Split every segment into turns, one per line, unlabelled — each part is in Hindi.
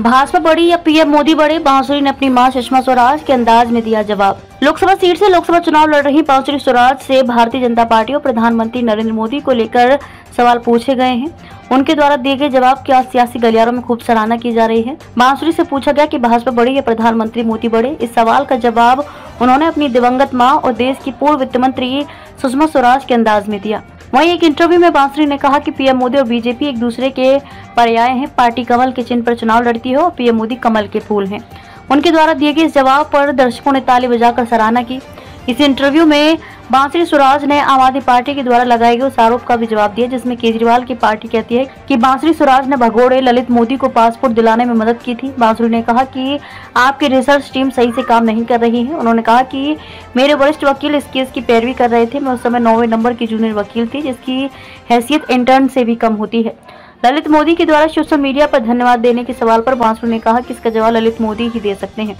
भाजपा बड़ी या पीएम मोदी बड़े बांसुरी ने अपनी माँ सुषमा स्वराज के अंदाज में दिया जवाब। लोकसभा सीट से लोकसभा चुनाव लड़ रही बांसुरी स्वराज से भारतीय जनता पार्टी और प्रधानमंत्री नरेंद्र मोदी को लेकर सवाल पूछे गए हैं। उनके द्वारा दिए गए जवाब की आज सियासी गलियारों में खूब सराहना की जा रही है। बांसुरी से पूछा गया कि भाजपा बड़ी या प्रधानमंत्री मोदी बड़े इस सवाल का जवाब उन्होंने अपनी दिवंगत माँ और देश की पूर्व वित्त मंत्री सुषमा स्वराज के अंदाज में दिया। वहीं एक इंटरव्यू में बांसरी ने कहा कि पीएम मोदी और बीजेपी एक दूसरे के पर्याय हैं। पार्टी कमल के चिन्ह पर चुनाव लड़ती है और पीएम मोदी कमल के फूल हैं। उनके द्वारा दिए गए इस जवाब पर दर्शकों ने ताली बजाकर सराहना की। इस इंटरव्यू में बांसुरी स्वराज ने आम आदमी पार्टी के द्वारा लगाए गए उस आरोप का भी जवाब दिया, जिसमें केजरीवाल की पार्टी कहती है कि बांसुरी स्वराज ने भगोड़े ललित मोदी को पासपोर्ट दिलाने में मदद की थी। बांसुरी ने कहा कि आपकी रिसर्च टीम सही से काम नहीं कर रही है। उन्होंने कहा कि मेरे वरिष्ठ वकील इस केस की पैरवी कर रहे थे। मैं उस समय नौवे नंबर की जूनियर वकील थी, जिसकी हैसियत इंटर्न से भी कम होती है। ललित मोदी के द्वारा सोशल मीडिया पर धन्यवाद देने के सवाल पर बांसुरी ने कहा कि इसका जवाब ललित मोदी ही दे सकते हैं।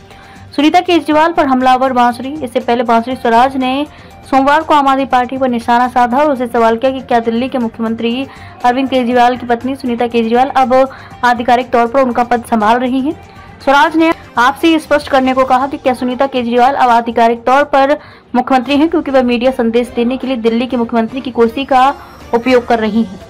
सुनीता केजरीवाल पर हमलावर बांसुरी। इससे पहले बांसुरी स्वराज ने सोमवार को आम आदमी पार्टी पर निशाना साधा और उसे सवाल किया कि क्या दिल्ली के मुख्यमंत्री अरविंद केजरीवाल की पत्नी सुनीता केजरीवाल अब आधिकारिक तौर पर उनका पद संभाल रही हैं। स्वराज ने आपसे स्पष्ट करने को कहा कि क्या सुनीता केजरीवाल अब आधिकारिक तौर पर मुख्यमंत्री हैं, क्योंकि वह मीडिया संदेश देने के लिए दिल्ली के मुख्यमंत्री की कुर्सी का उपयोग कर रही हैं।